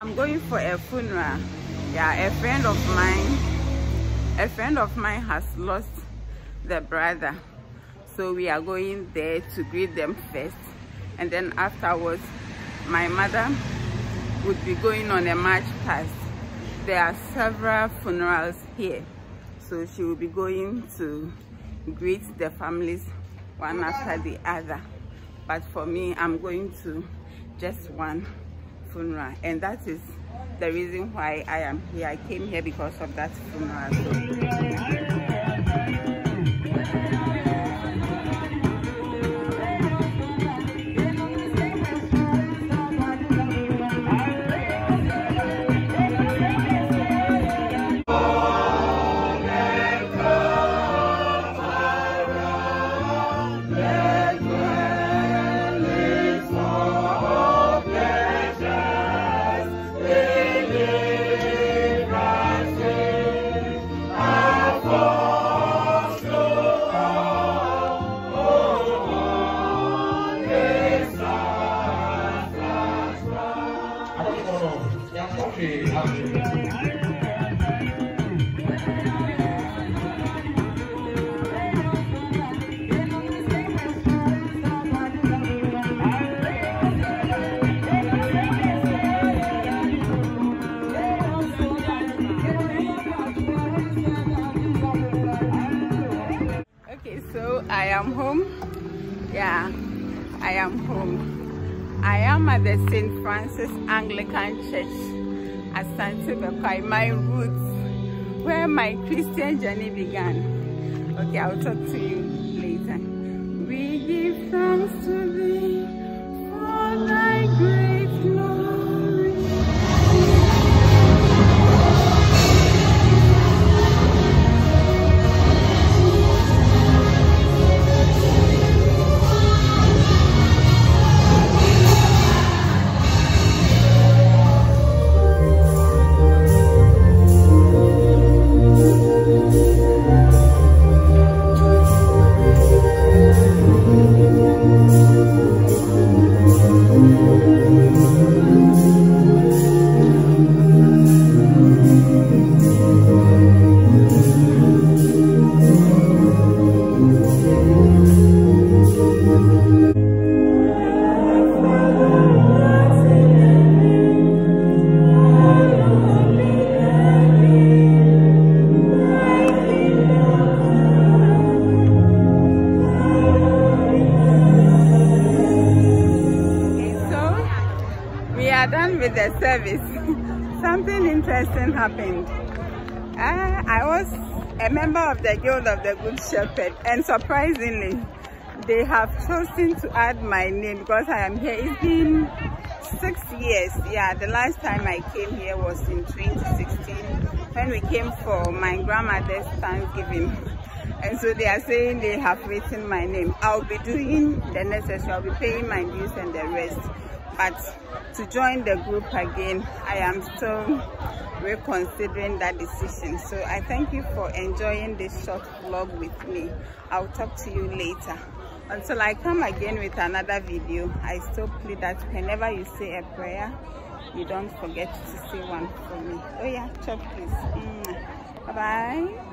I'm going for a funeral. Yeah, a friend of mine, a friend of mine has lost the brother. So we are going there to greet them first. And then afterwards, my mother would be going on a march past. There are several funerals here. So she will be going to greet the families one after the other. But for me, I'm going to just one funeral and that is the reason why I am here. I came here because of that funeral. So. I am home. Yeah i am home. I am at the st francis anglican church at Santibekwa, my roots where my christian journey began. Okay i'll talk to you later. We give thanks to with the service. Something interesting happened. Uh, I was a member of the Guild of the Good Shepherd, and surprisingly, they have chosen to add my name because I am here. It's been six years. Yeah, the last time I came here was in 2016 when we came for my grandmother's Thanksgiving. And so they are saying they have written my name. I'll be doing the necessary. I'll be paying my dues and the rest. But to join the group again, I am still reconsidering that decision. So I thank you for enjoying this short vlog with me. I'll talk to you later. Until I come again with another video, I still plead that whenever you say a prayer, you don't forget to say one for me. Oh yeah, chop please. Mm. Bye-bye.